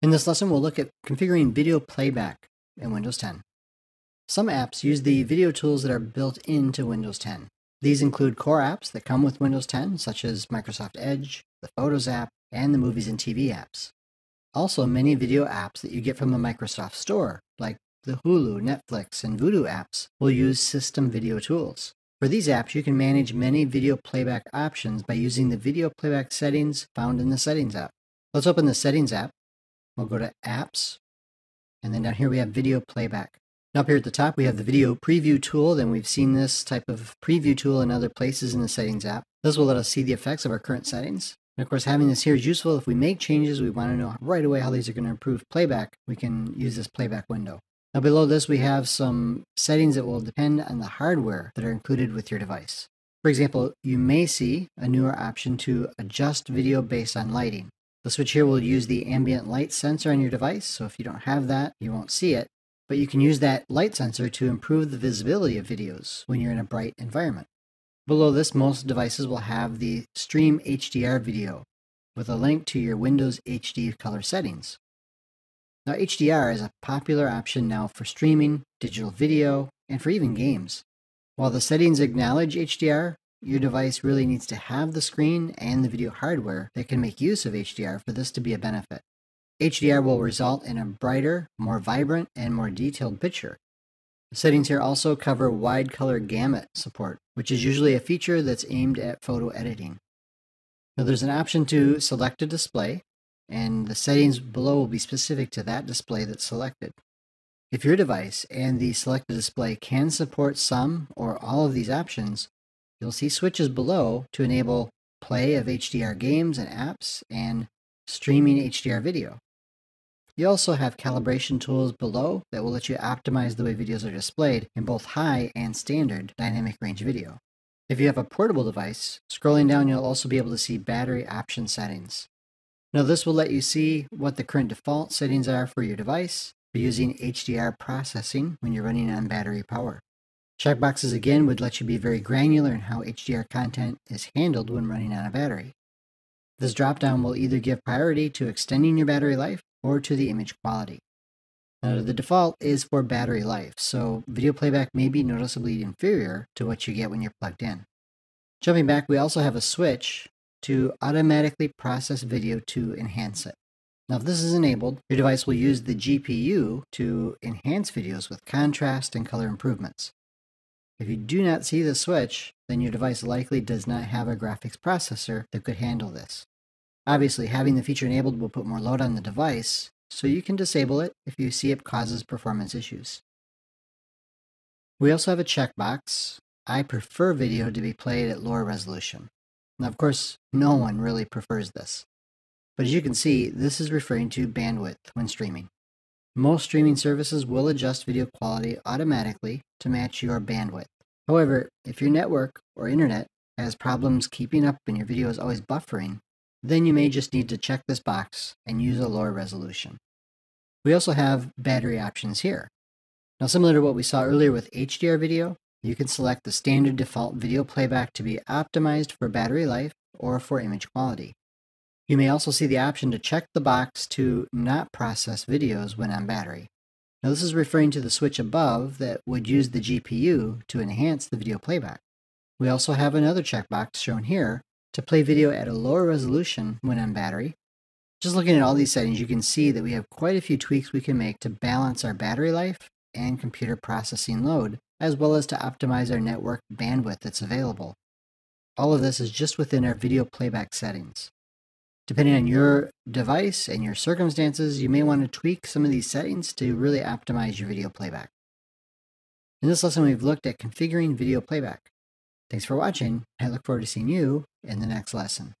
In this lesson, we'll look at configuring video playback in Windows 10. Some apps use the video tools that are built into Windows 10. These include core apps that come with Windows 10, such as Microsoft Edge, the Photos app, and the Movies and TV apps. Also, many video apps that you get from the Microsoft Store, like the Hulu, Netflix, and Vudu apps, will use system video tools. For these apps, you can manage many video playback options by using the video playback settings found in the Settings app. Let's open the Settings app We'll go to Apps, and then down here we have Video Playback. Up here at the top, we have the Video Preview tool. Then we've seen this type of preview tool in other places in the Settings app. This will let us see the effects of our current settings. And of course, having this here is useful if we make changes, we want to know right away how these are going to improve playback. We can use this playback window. Now below this, we have some settings that will depend on the hardware that are included with your device. For example, you may see a newer option to adjust video based on lighting. The switch here will use the ambient light sensor on your device, so if you don't have that, you won't see it. But you can use that light sensor to improve the visibility of videos when you're in a bright environment. Below this, most devices will have the Stream HDR video with a link to your Windows HD color settings. Now, HDR is a popular option now for streaming, digital video, and for even games. While the settings acknowledge HDR, your device really needs to have the screen and the video hardware that can make use of HDR for this to be a benefit. HDR will result in a brighter, more vibrant, and more detailed picture. The settings here also cover wide color gamut support, which is usually a feature that's aimed at photo editing. Now there's an option to select a display, and the settings below will be specific to that display that's selected. If your device and the selected display can support some or all of these options, You'll see switches below to enable play of HDR games and apps and streaming HDR video. You also have calibration tools below that will let you optimize the way videos are displayed in both high and standard dynamic range video. If you have a portable device, scrolling down you'll also be able to see battery option settings. Now this will let you see what the current default settings are for your device for using HDR processing when you're running on battery power. Checkboxes again would let you be very granular in how HDR content is handled when running on a battery. This dropdown will either give priority to extending your battery life or to the image quality. Now, the default is for battery life, so video playback may be noticeably inferior to what you get when you're plugged in. Jumping back, we also have a switch to automatically process video to enhance it. Now, if this is enabled, your device will use the GPU to enhance videos with contrast and color improvements. If you do not see the switch, then your device likely does not have a graphics processor that could handle this. Obviously, having the feature enabled will put more load on the device, so you can disable it if you see it causes performance issues. We also have a checkbox. I prefer video to be played at lower resolution. Now, of course, no one really prefers this. But as you can see, this is referring to bandwidth when streaming. Most streaming services will adjust video quality automatically to match your bandwidth. However, if your network or internet has problems keeping up and your video is always buffering, then you may just need to check this box and use a lower resolution. We also have battery options here. Now, similar to what we saw earlier with HDR video, you can select the standard default video playback to be optimized for battery life or for image quality. You may also see the option to check the box to not process videos when on battery. Now this is referring to the switch above that would use the GPU to enhance the video playback. We also have another checkbox shown here to play video at a lower resolution when on battery. Just looking at all these settings, you can see that we have quite a few tweaks we can make to balance our battery life and computer processing load, as well as to optimize our network bandwidth that's available. All of this is just within our video playback settings. Depending on your device and your circumstances, you may want to tweak some of these settings to really optimize your video playback. In this lesson, we've looked at configuring video playback. Thanks for watching. And I look forward to seeing you in the next lesson.